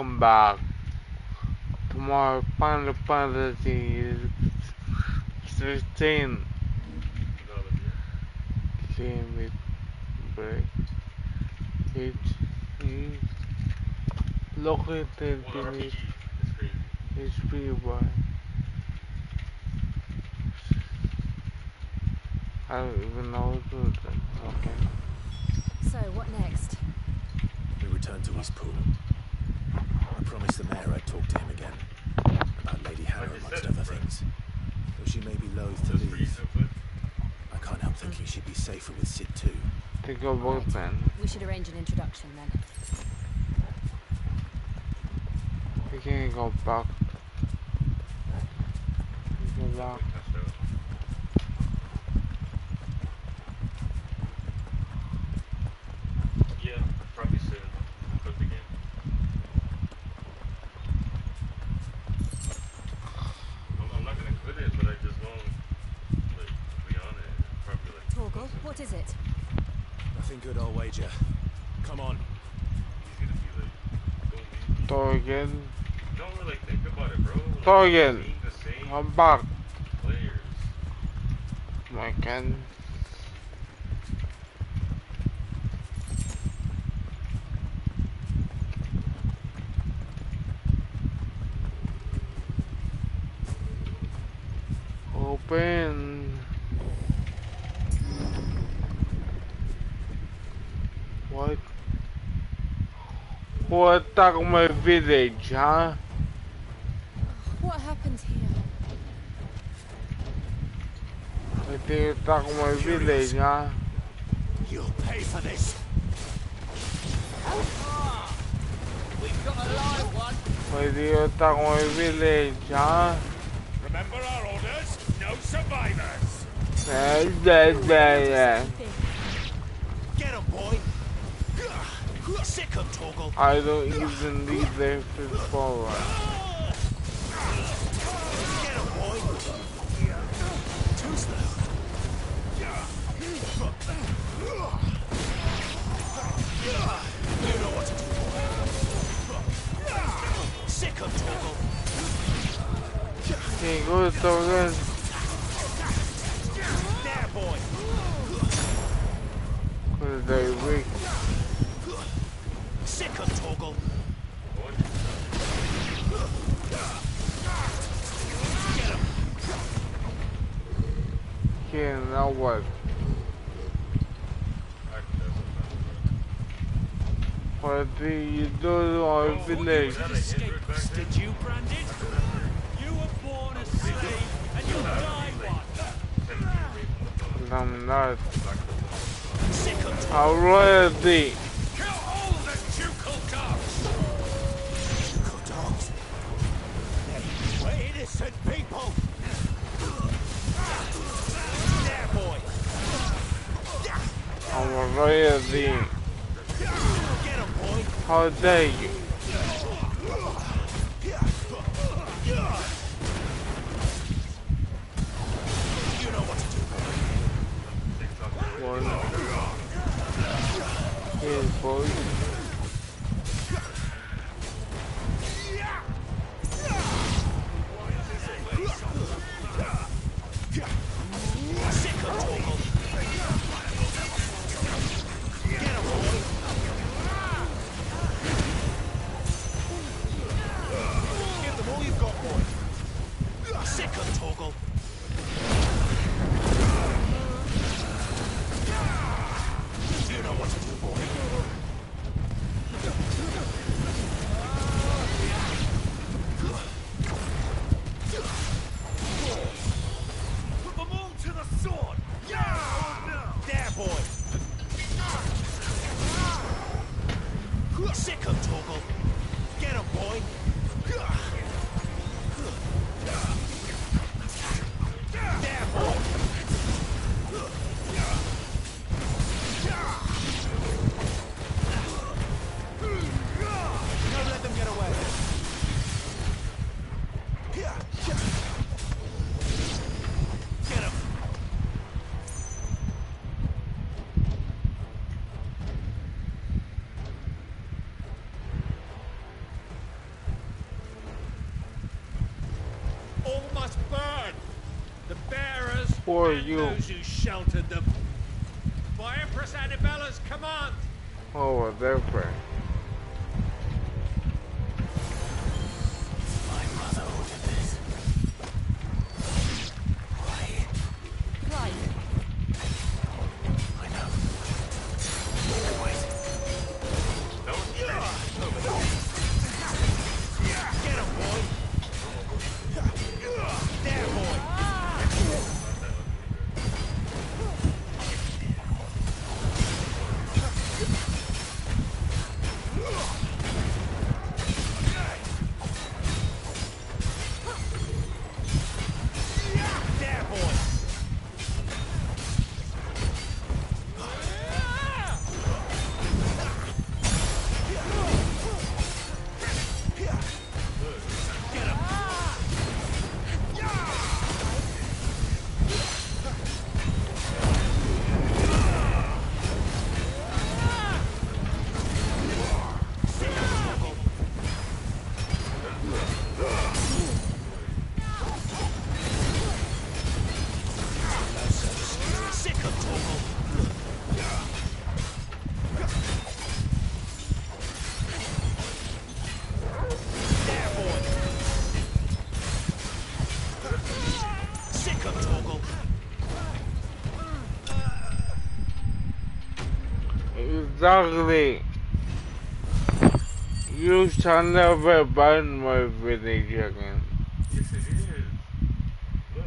welcome back to more Final Fantasy 16 game break. It is located in it. It's pretty wide. I don't even know what to do. Okay. So, what next? We return to Eastpool. I promised the mayor I'd talk to him again. About Lady Hannah, amongst other things. Though she may be loath to leave, I can't help thinking she'd be safer with Sid too. Take your boyfriend. We should arrange an introduction then. We can go back. Go back. Yeah, probably soon. Quit the game. I'm, I'm not gonna quit it, but I just won't like be on it. Probably like Torgal, what is it? Nothing good, I'll wager. Come on. easy to be like, don't leave. Torgal. Don't really think about it, bro. Like, Torgal. being the same Come back. players. My God. Open. What? What attack my village, huh? What happened here? What they attack my village, huh? You'll pay for this. Why do you attack my village, huh? Remember our orders? No survivors. Yeah, yeah, yeah, yeah. Get him, boy. Sick him, Torgal. I don't even need them to Torgal. Okay, go to again. Cause they weak. Sick him, Torgal. Get him. Okay, now what? What do you do to our village? did you, Brandon? You were born a slave, and you'll die one. I'm not. Sick him, Torgal. Royalty. Boy. How dare you? One. Yes, boy. Who are and you? those who sheltered them. By Empress Anabella's command, Oh, different. My Exactly. You shall never burn my village again. Yes, it is. Look.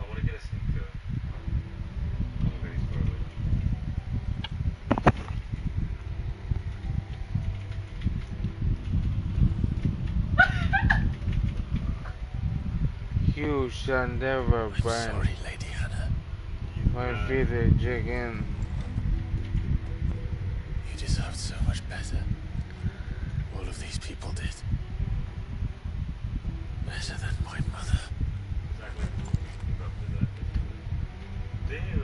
I want to get a sneaker. I'm very spoiled. You shall never I'm burn sorry, Lady Hannah. my village again. You deserved so much better. All of these people did. Better than my mother. Exactly. Roughly. Damn.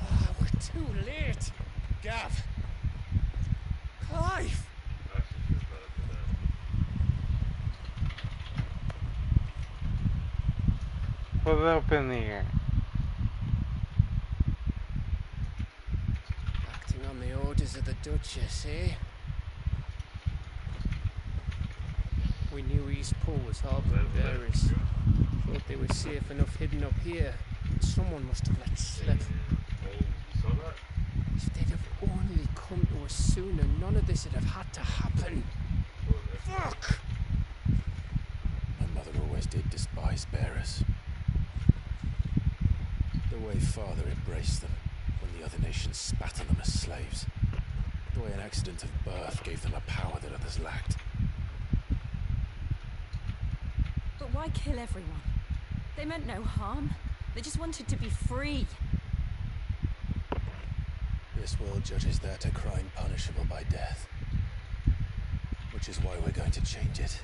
Ah, we're too late. Gav. Clive. What happened here? Acting on the orders of the Duchess, eh? We knew East Pool was harbouring bearers. Thought they were safe enough hidden up here. Someone must have let slip. If they'd have only come to us sooner, none of this would have had to happen. Fuck! My mother always did despise bearers. The way father embraced them when the other nations spat on them as slaves. The way an accident of birth gave them a power that others lacked. but why kill everyone? They meant no harm. They just wanted to be free. This world judges that a crime punishable by death. Which is why we're going to change it.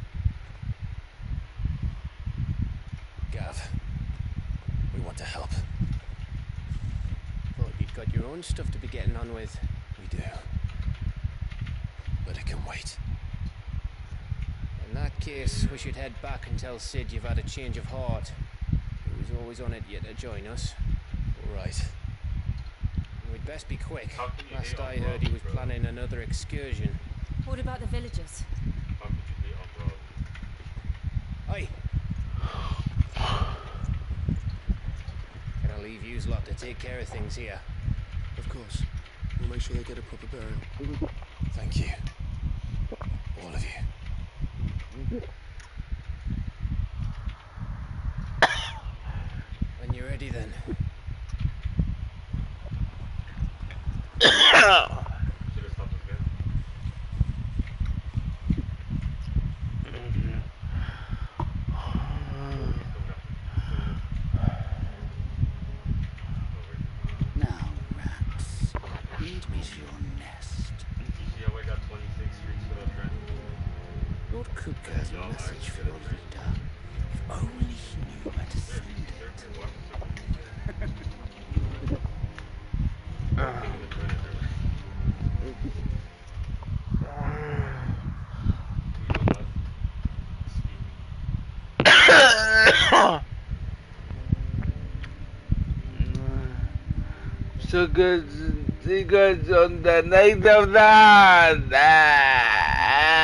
Gav, we want to help. Thought you'd got your own stuff to be getting on with. We do. But it can wait. In that case, we should head back and tell Sid you've had a change of heart. He was always on it yet to join us. All right. We'd best be quick. How can you Last I on heard, he was bro? planning another excursion. What about the villagers? How could you hate on Rob? Aye. Gonna leave yous lot to take care of things here. Of course. We'll make sure they get a proper burial. Thank you. All of you. When you're ready then. Should have stopped again. Now, rats, lead me to your nest. See how I got 26 streaks for that Lord Kupka has a message for your leader. If only he knew where to send it. Secrets, secrets on the night of the. Ah.